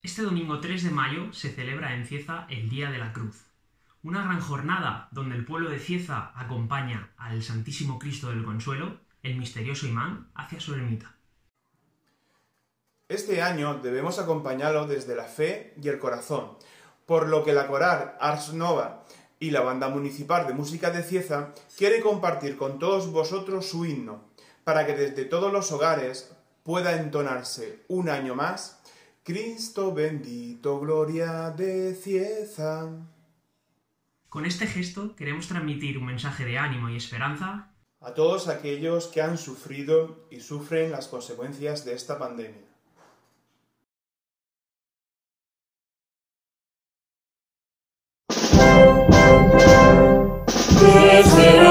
Este domingo 3 de mayo se celebra en Cieza el Día de la Cruz, una gran jornada donde el pueblo de Cieza acompaña al Santísimo Cristo del Consuelo, el misterioso imán, hacia su ermita. Este año debemos acompañarlo desde la fe y el corazón, por lo que la coral Ars Nova y la banda municipal de música de Cieza quiere compartir con todos vosotros su himno, para que desde todos los hogares pueda entonarse un año más Cristo bendito, gloria de Cieza. Con este gesto queremos transmitir un mensaje de ánimo y esperanza a todos aquellos que han sufrido y sufren las consecuencias de esta pandemia. Desde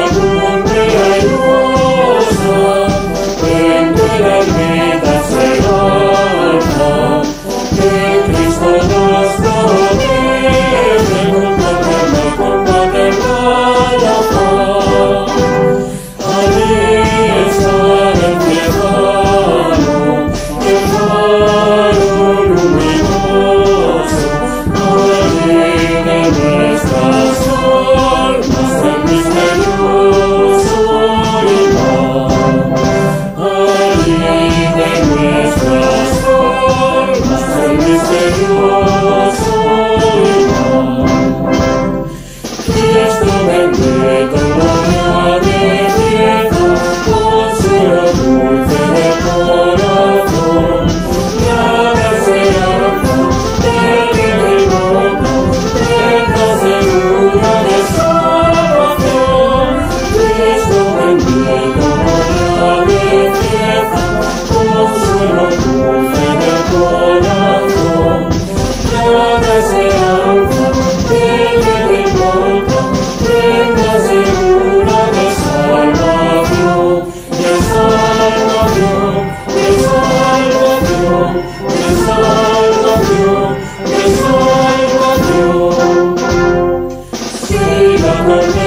Amen.